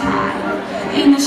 time in the